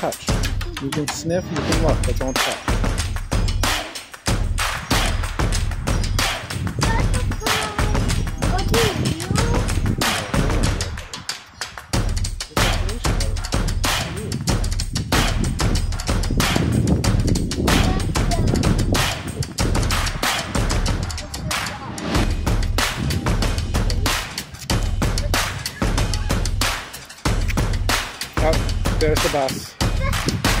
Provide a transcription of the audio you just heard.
You can sniff, you can look, but don't touch. Oh, there's the bus. Thank you.